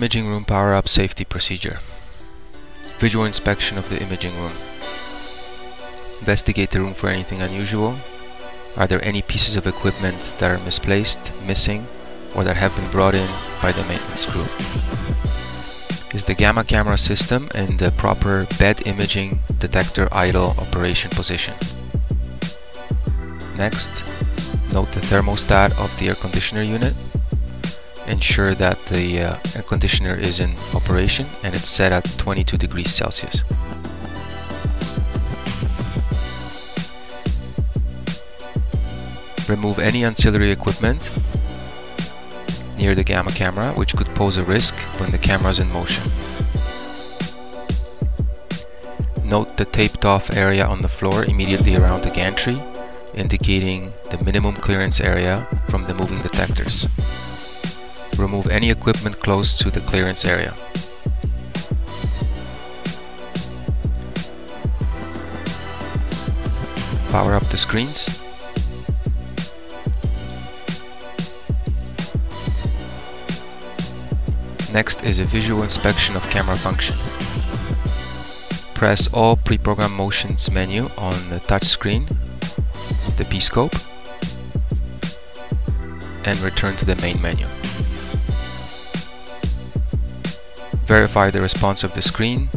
Imaging room power-up safety procedure. Visual inspection of the imaging room. Investigate the room for anything unusual. Are there any pieces of equipment that are misplaced, missing, or that have been brought in by the maintenance crew? Is the gamma camera system in the proper bed imaging detector idle operation position? Next, note the thermostat of the air conditioner unit ensure that the uh, air conditioner is in operation and it's set at 22 degrees Celsius. Remove any ancillary equipment near the gamma camera which could pose a risk when the camera is in motion. Note the taped off area on the floor immediately around the gantry indicating the minimum clearance area from the moving detectors remove any equipment close to the clearance area. Power up the screens. Next is a visual inspection of camera function. Press all pre-programmed motions menu on the touch screen, the P-scope, and return to the main menu. Verify the response of the screen,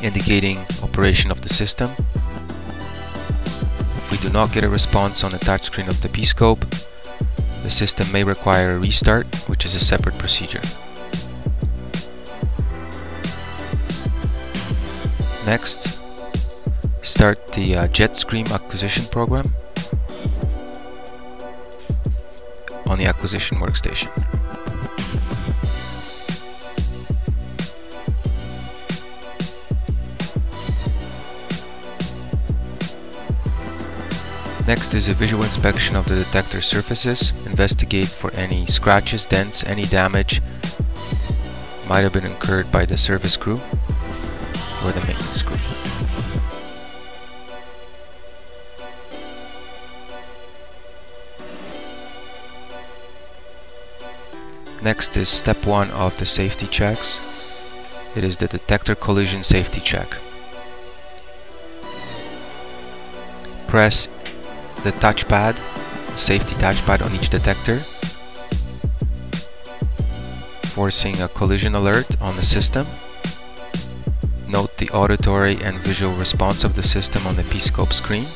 indicating operation of the system. If we do not get a response on the touchscreen of the P-scope, the system may require a restart, which is a separate procedure. Next, start the uh, JetStream acquisition program on the acquisition workstation. Next is a visual inspection of the detector surfaces. Investigate for any scratches, dents, any damage might have been incurred by the service crew or the maintenance crew. Next is step 1 of the safety checks. It is the detector collision safety check. Press the touchpad, safety touchpad on each detector, forcing a collision alert on the system. Note the auditory and visual response of the system on the P-scope screen.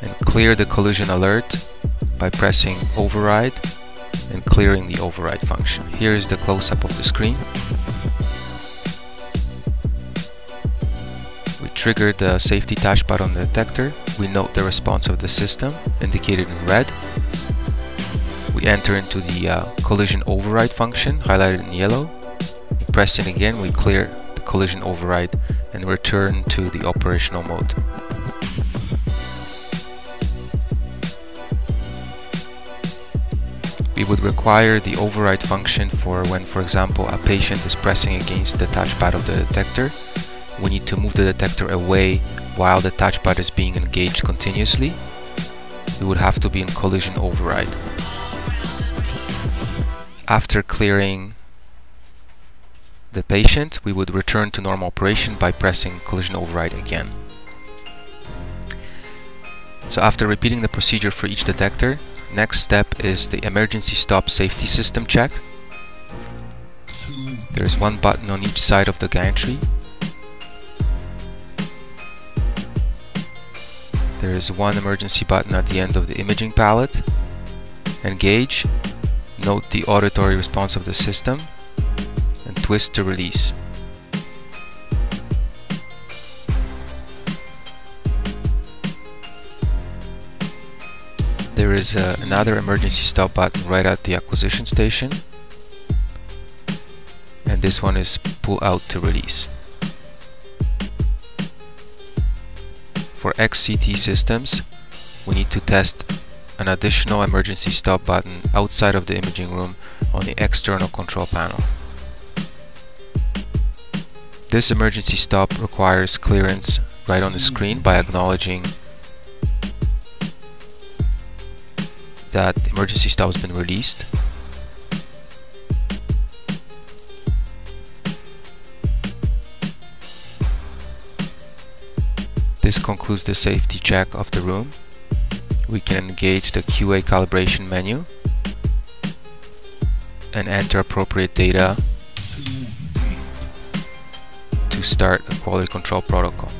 And clear the collision alert by pressing override and clearing the override function. Here is the close-up of the screen. We trigger the safety touchpad on the detector, we note the response of the system, indicated in red. We enter into the uh, collision override function, highlighted in yellow. Pressing again, we clear the collision override and return to the operational mode. We would require the override function for when, for example, a patient is pressing against the touchpad of the detector we need to move the detector away while the touchpad is being engaged continuously. We would have to be in collision override. After clearing the patient, we would return to normal operation by pressing collision override again. So after repeating the procedure for each detector, next step is the emergency stop safety system check. There is one button on each side of the gantry There is one emergency button at the end of the imaging pallet. Engage, note the auditory response of the system, and twist to release. There is uh, another emergency stop button right at the acquisition station and this one is pull out to release. For XCT systems, we need to test an additional emergency stop button outside of the imaging room on the external control panel. This emergency stop requires clearance right on the screen by acknowledging that the emergency stop has been released. This concludes the safety check of the room. We can engage the QA calibration menu and enter appropriate data to start a quality control protocol.